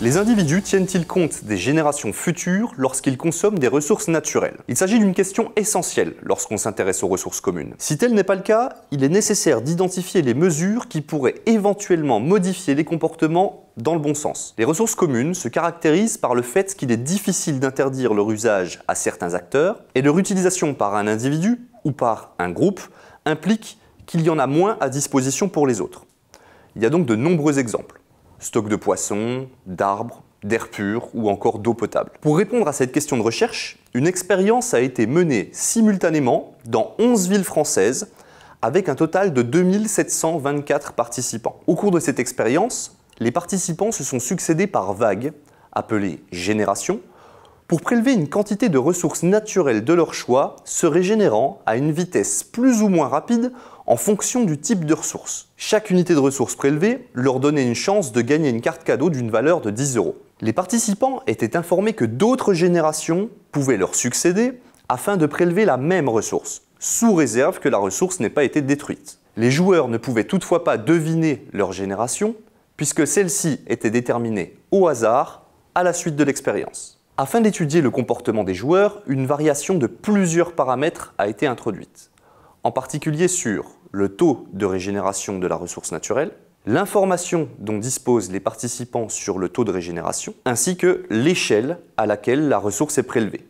Les individus tiennent-ils compte des générations futures lorsqu'ils consomment des ressources naturelles? Il s'agit d'une question essentielle lorsqu'on s'intéresse aux ressources communes. Si tel n'est pas le cas, il est nécessaire d'identifier les mesures qui pourraient éventuellement modifier les comportements dans le bon sens. Les ressources communes se caractérisent par le fait qu'il est difficile d'interdire leur usage à certains acteurs et leur utilisation par un individu ou par un groupe implique qu'il y en a moins à disposition pour les autres. Il y a donc de nombreux exemples. Stock de poissons, d'arbres, d'air pur ou encore d'eau potable. Pour répondre à cette question de recherche, une expérience a été menée simultanément dans 11 villes françaises avec un total de 2724 participants. Au cours de cette expérience, les participants se sont succédés par vagues, appelées générations, pour prélever une quantité de ressources naturelles de leur choix, se régénérant à une vitesse plus ou moins rapide en fonction du type de ressources. Chaque unité de ressources prélevée leur donnait une chance de gagner une carte cadeau d'une valeur de 10 euros. Les participants étaient informés que d'autres générations pouvaient leur succéder afin de prélever la même ressource, sous réserve que la ressource n'ait pas été détruite. Les joueurs ne pouvaient toutefois pas deviner leur génération, puisque celle-ci était déterminée au hasard à la suite de l'expérience. Afin d'étudier le comportement des joueurs, une variation de plusieurs paramètres a été introduite, en particulier sur le taux de régénération de la ressource naturelle, l'information dont disposent les participants sur le taux de régénération, ainsi que l'échelle à laquelle la ressource est prélevée.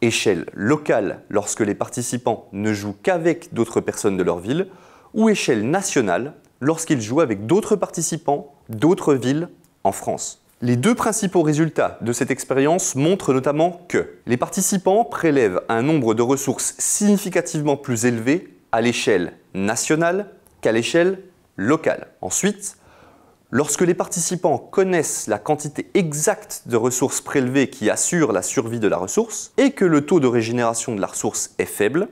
Échelle locale lorsque les participants ne jouent qu'avec d'autres personnes de leur ville, ou échelle nationale lorsqu'ils jouent avec d'autres participants d'autres villes en France. Les deux principaux résultats de cette expérience montrent notamment que les participants prélèvent un nombre de ressources significativement plus élevé à l'échelle nationale qu'à l'échelle locale. Ensuite, lorsque les participants connaissent la quantité exacte de ressources prélevées qui assure la survie de la ressource et que le taux de régénération de la ressource est faible,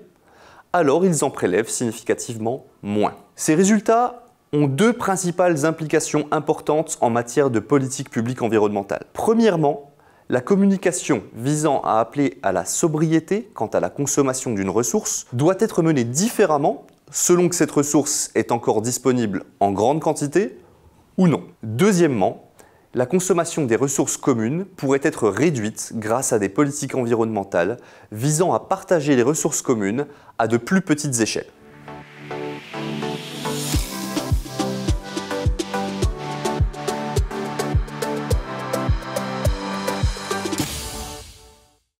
alors ils en prélèvent significativement moins. Ces résultats ont deux principales implications importantes en matière de politique publique environnementale. Premièrement, la communication visant à appeler à la sobriété quant à la consommation d'une ressource doit être menée différemment selon que cette ressource est encore disponible en grande quantité ou non. Deuxièmement, la consommation des ressources communes pourrait être réduite grâce à des politiques environnementales visant à partager les ressources communes à de plus petites échelles.